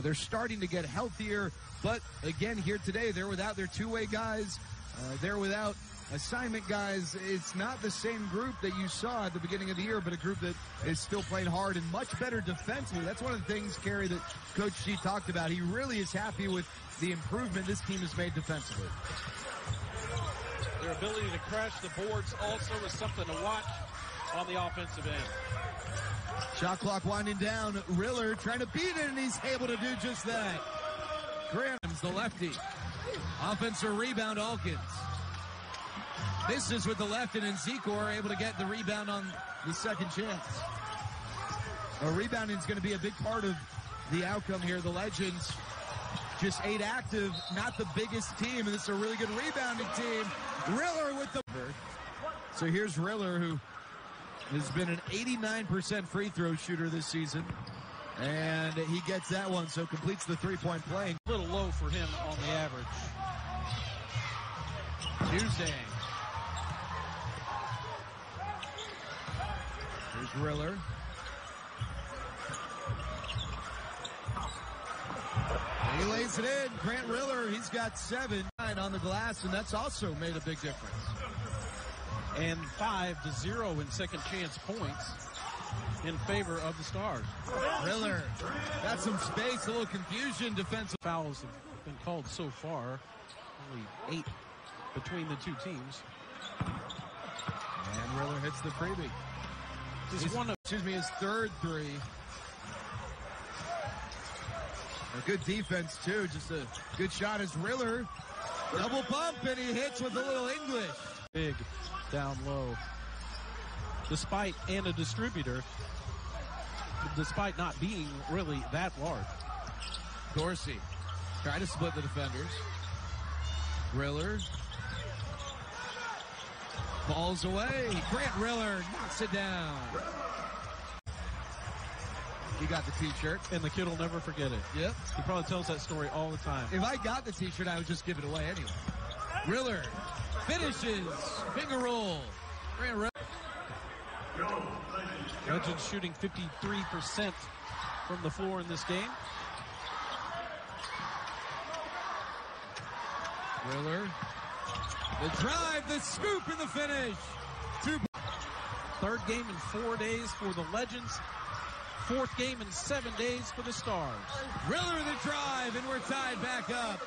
Uh, they're starting to get healthier, but again, here today, they're without their two-way guys. Uh, they're without assignment guys. It's not the same group that you saw at the beginning of the year, but a group that is still playing hard and much better defensively. That's one of the things, Kerry, that Coach G talked about. He really is happy with the improvement this team has made defensively. Their ability to crash the boards also is something to watch on the offensive end. Shot clock winding down. Riller trying to beat it, and he's able to do just that. Grams, the lefty. Offensive rebound, Alkins. This is with the left, and Zikor able to get the rebound on the second chance. Rebounding is going to be a big part of the outcome here. The Legends just eight active, not the biggest team, and this is a really good rebounding team. Riller with the. So here's Riller, who has been an 89% free throw shooter this season. And he gets that one, so completes the three-point play. A little low for him on the average. Tuesday. Here's Riller. He lays it in. Grant Riller, he's got seven nine on the glass, and that's also made a big difference. And five to zero in second chance points in favor of the Stars. Riller got some space, a little confusion. Defensive fouls have been called so far. Only eight between the two teams. And Riller hits the freebie. Just his, one of, excuse me, his third three. A good defense too. Just a good shot as Riller. Double bump and he hits with a little English. Big down low. Despite and a distributor, despite not being really that large. Dorsey try to split the defenders. Riller falls away. Grant Riller knocks it down. He got the t-shirt. And the kid will never forget it. Yep. He probably tells that story all the time. If I got the t-shirt, I would just give it away anyway. Riller finishes. Finger roll. Grant. Legends shooting 53% from the floor in this game. Riller. The drive, the scoop, and the finish. Two. Third game in four days for the Legends. Fourth game in seven days for the Stars. Riller the drive, and we're tied back up.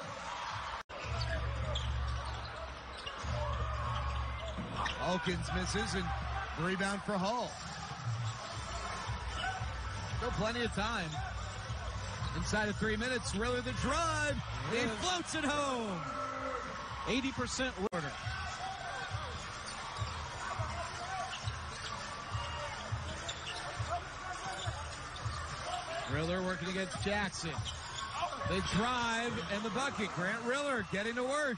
Alkins misses, and the rebound for Hull. Still plenty of time. Inside of three minutes, Riller the drive. He floats it home. 80% order. Riller working against Jackson. The drive and the bucket. Grant Riller getting to work.